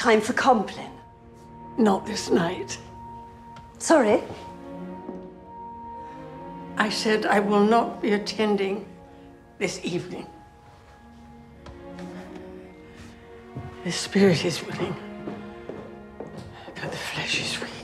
time for Compline. Not this night. Sorry? I said I will not be attending this evening. The spirit is willing, but the flesh is weak.